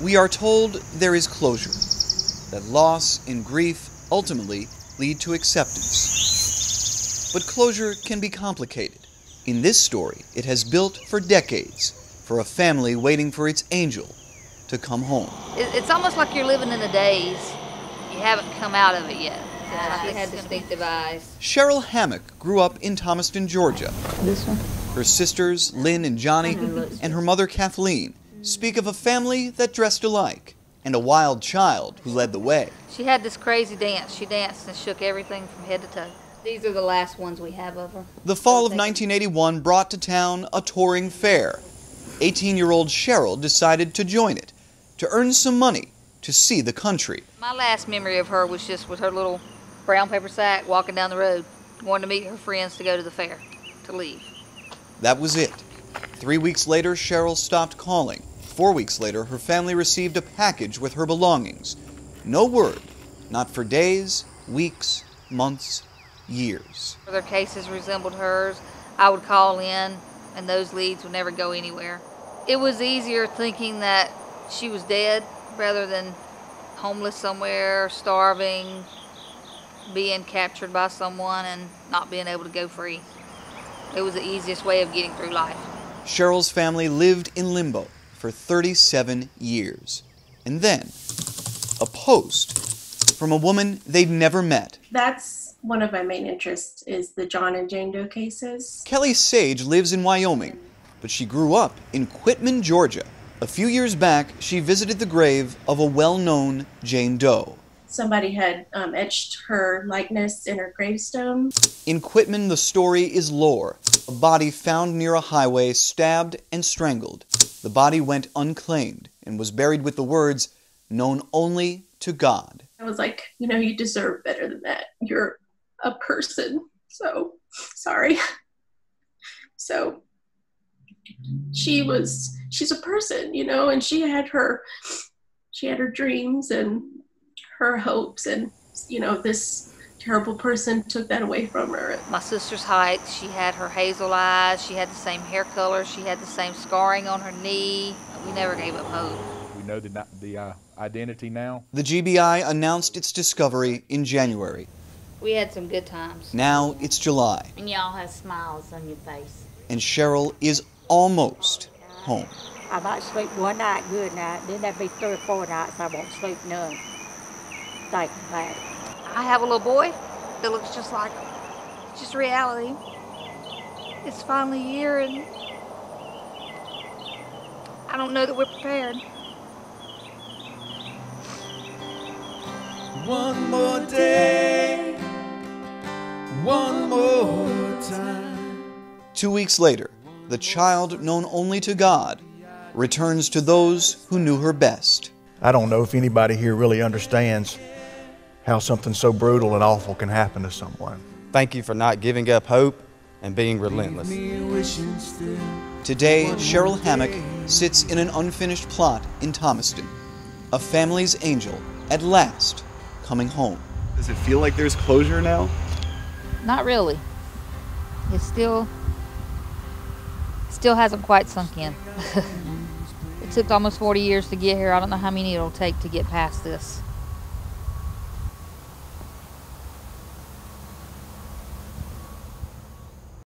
We are told there is closure, that loss and grief ultimately lead to acceptance. But closure can be complicated. In this story, it has built for decades for a family waiting for its angel to come home. It's almost like you're living in a daze. You haven't come out of it yet. Yeah, she had distinctive eyes. Cheryl Hammack grew up in Thomaston, Georgia. This one? Her sisters, Lynn and Johnny, and her mother, Kathleen, speak of a family that dressed alike and a wild child who led the way. She had this crazy dance. She danced and shook everything from head to toe. These are the last ones we have of her. The fall of 1981 brought to town a touring fair. 18 year old Cheryl decided to join it to earn some money to see the country. My last memory of her was just with her little brown paper sack walking down the road, going to meet her friends to go to the fair, to leave. That was it. Three weeks later, Cheryl stopped calling. Four weeks later, her family received a package with her belongings. No word, not for days, weeks, months, years. Their cases resembled hers. I would call in, and those leads would never go anywhere. It was easier thinking that she was dead rather than homeless somewhere, starving, being captured by someone, and not being able to go free. It was the easiest way of getting through life. Cheryl's family lived in limbo for 37 years. And then, a post from a woman they'd never met. That's one of my main interests is the John and Jane Doe cases. Kelly Sage lives in Wyoming, but she grew up in Quitman, Georgia. A few years back, she visited the grave of a well-known Jane Doe. Somebody had um, etched her likeness in her gravestone. In Quitman, the story is lore. A body found near a highway, stabbed and strangled. The body went unclaimed and was buried with the words, known only to God. I was like, you know, you deserve better than that. You're a person. So, sorry. So, she was, she's a person, you know, and she had her, she had her dreams and her hopes, and, you know, this terrible person took that away from her. My sister's height, she had her hazel eyes, she had the same hair color, she had the same scarring on her knee. We never gave up hope. We know the, the uh, identity now. The GBI announced its discovery in January. We had some good times. Now it's July. And y'all have smiles on your face. And Cheryl is almost home. I might sleep one night, good night, then there'd be three or four nights I won't sleep none. Thinking about it. I have a little boy that looks just like it's just reality. It's finally here and I don't know that we're prepared. One more day, one more time. Two weeks later, the child known only to God returns to those who knew her best. I don't know if anybody here really understands how something so brutal and awful can happen to someone. Thank you for not giving up hope and being relentless. Today, Cheryl Hammack sits in an unfinished plot in Thomaston. A family's angel, at last, coming home. Does it feel like there's closure now? Not really. It still still hasn't quite sunk in. it took almost 40 years to get here. I don't know how many it'll take to get past this.